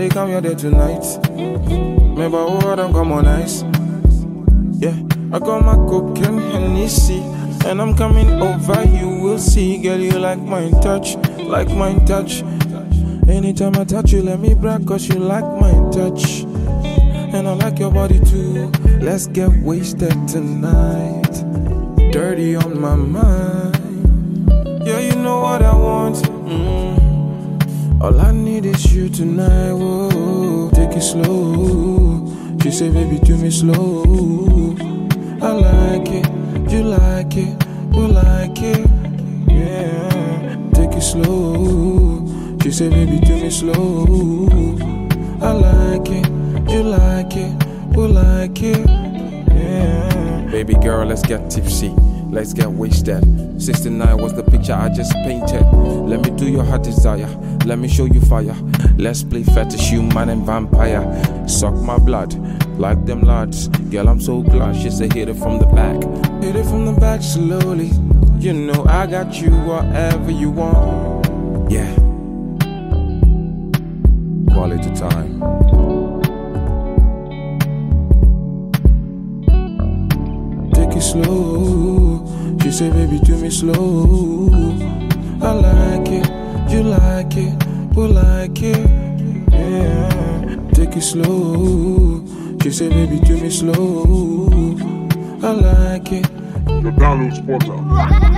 I come here there tonight. Remember oh, what I'm come on ice. Yeah, I got my coke and Hennessy. And I'm coming over, you will see. Girl, you like my touch, like my touch. Anytime I touch you, let me brag, cause you like my touch. And I like your body too. Let's get wasted tonight. Dirty on my mind. All I need is you tonight. Whoa, take it slow. She say, baby, do me slow. I like it, you like it, you like it. Yeah, take it slow. She say, baby, do me slow. I like it, you like it, you like it. Yeah. Baby girl, let's get tipsy. Let's get wasted. 69 was the picture I just painted. Let me do your heart desire. Let me show you fire. Let's play fetish, human and vampire. Suck my blood, like them lads. Girl, I'm so glad she's a hit it from the back. Hit it from the back slowly. You know I got you whatever you want. Yeah. Quality time. Take it slow. She say, baby, do me slow. I like like it, you like it. Yeah, take it slow. She say, baby, do me slow. I like it. The download spotter. Ghana